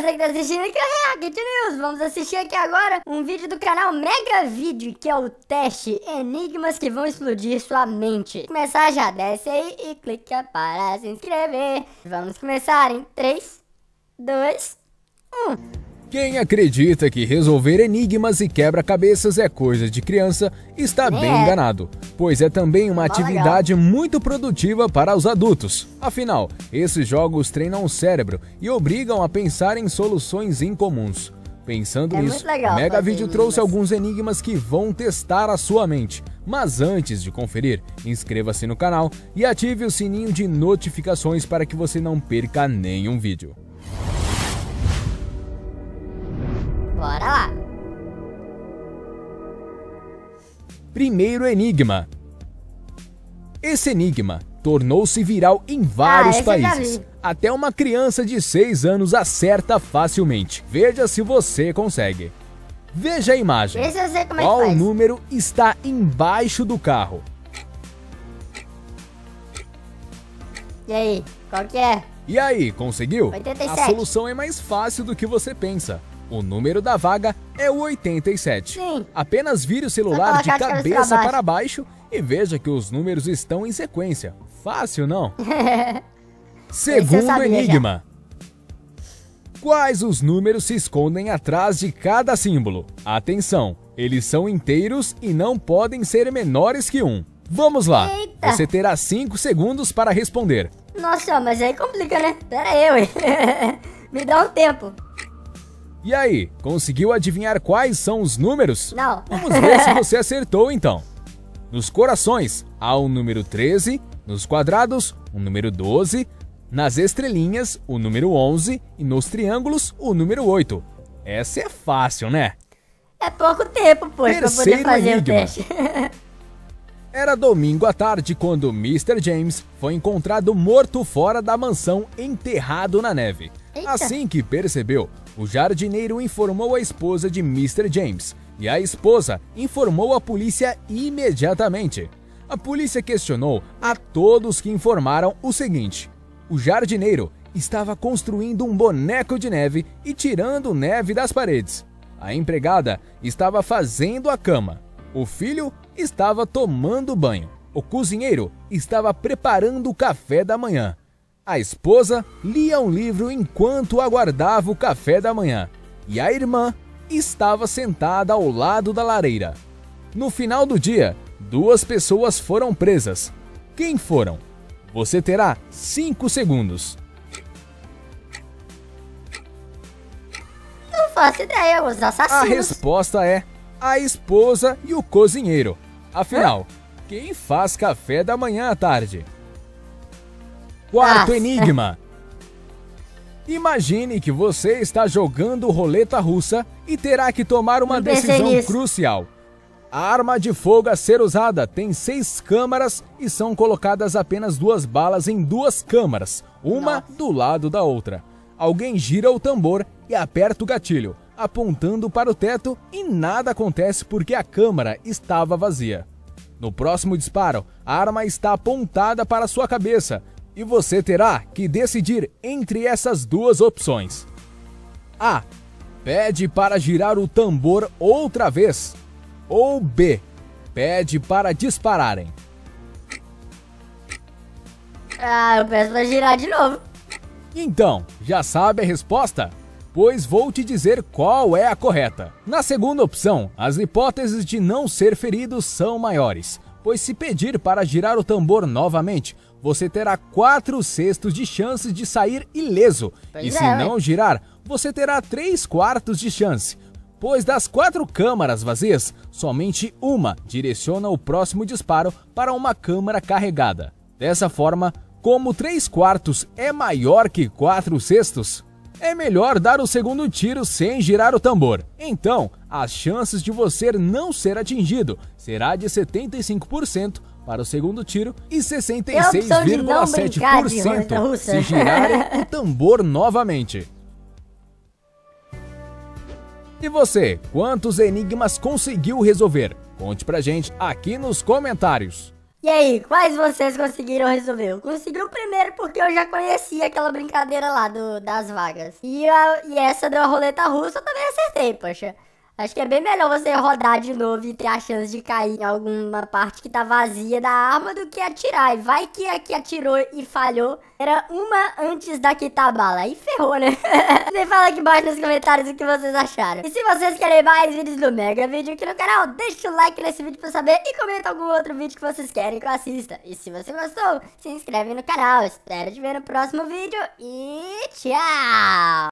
você que tá assistindo aqui é React News. Vamos assistir aqui agora um vídeo do canal Mega Vídeo, que é o teste Enigmas que vão explodir sua mente. Começar já, desce aí e clica para se inscrever. Vamos começar em 3, 2, 1. Quem acredita que resolver enigmas e quebra-cabeças é coisa de criança está bem É. enganado, pois é também uma atividade muito produtiva para os adultos. Afinal, esses jogos treinam o cérebro e obrigam a pensar em soluções incomuns. Pensando É nisso, Mega Vídeo trouxe alguns enigmas que vão testar a sua mente. Mas antes de conferir, inscreva-se no canal e ative o sininho de notificações para que você não perca nenhum vídeo. Primeiro enigma. Esse enigma tornou-se viral em vários Ah, países. Até uma criança de 6 anos acerta facilmente. Veja se você consegue. Veja a imagem. É Qual faz. número está embaixo do carro? E aí, qual que é? E aí, conseguiu? 87. A solução é mais fácil do que você pensa. O número da vaga é o 87. Sim. Apenas vire o celular de cabeça para baixo e veja que os números estão em sequência. Fácil, não? Segundo enigma. Quais os números se escondem atrás de cada símbolo? Atenção, eles são inteiros e não podem ser menores que um. Vamos lá. Eita. Você terá 5 segundos para responder. Nossa, mas aí complica, né? Pera aí, ué. Me dá um tempo. E aí, conseguiu adivinhar quais são os números? Não. Vamos ver se você acertou então. Nos corações há o número 13, nos quadrados o número 12, nas estrelinhas o número 11 e nos triângulos o número 8. Essa é fácil, né? É pouco tempo, pois, pra poder Terceiro fazer enigma. o teste. Era domingo à tarde quando Mr. James foi encontrado morto fora da mansão, enterrado na neve. Eita. Assim que percebeu, o jardineiro informou a esposa de Mr. James e a esposa informou a polícia imediatamente. A polícia questionou a todos que informaram o seguinte: o jardineiro estava construindo um boneco de neve e tirando neve das paredes. A empregada estava fazendo a cama. O filho estava tomando banho. O cozinheiro estava preparando o café da manhã. A esposa lia um livro enquanto aguardava o café da manhã. E a irmã estava sentada ao lado da lareira. No final do dia, duas pessoas foram presas. Quem foram? Você terá 5 segundos. Não faço ideia, os A assassinos. resposta é a esposa e o cozinheiro. Afinal, quem faz café da manhã à tarde? Quarto Nossa. enigma. Imagine que você está jogando roleta russa e terá que tomar uma decisão nisso. crucial. A arma de fogo a ser usada tem seis câmaras e são colocadas apenas duas balas em duas câmaras, uma Nossa. do lado da outra. Alguém gira o tambor e aperta o gatilho, apontando para o teto e nada acontece porque a câmara estava vazia. No próximo disparo, a arma está apontada para sua cabeça e você terá que decidir entre essas duas opções. A. Pede para girar o tambor outra vez. Ou B. Pede para dispararem. Ah, eu peço pra girar de novo. Então, já sabe a resposta? Pois vou te dizer qual é a correta. Na segunda opção, as hipóteses de não ser ferido são maiores, pois se pedir para girar o tambor novamente, você terá 4 sextos de chances de sair ileso. Pois e é, se ué. não girar, você terá 3 quartos de chance. Pois das quatro câmaras vazias, somente uma direciona o próximo disparo para uma câmara carregada. Dessa forma, como 3 quartos é maior que 4 sextos, é melhor dar o segundo tiro sem girar o tambor. Então, as chances de você não ser atingido será de 75% para o segundo tiro e Tem a opção de não brincar de roleta 66,7% russa. se girarem o tambor novamente. E você, quantos enigmas conseguiu resolver? Conte pra gente aqui nos comentários. E aí, quais vocês conseguiram resolver? Eu consegui o primeiro porque eu já conhecia aquela brincadeira lá do, das vagas. E, a, e essa da roleta russa eu também acertei, poxa. Acho que é bem melhor você rodar de novo e ter a chance de cair em alguma parte que tá vazia da arma do que atirar. E vai que a que atirou e falhou era uma antes da que tá bala. Aí ferrou, né? Me fala aqui embaixo nos comentários o que vocês acharam. E se vocês querem mais vídeos do Mega Vídeo aqui no canal, deixa o like nesse vídeo pra saber e comenta algum outro vídeo que vocês querem que eu assista. E se você gostou, se inscreve no canal. Espero te ver no próximo vídeo e tchau!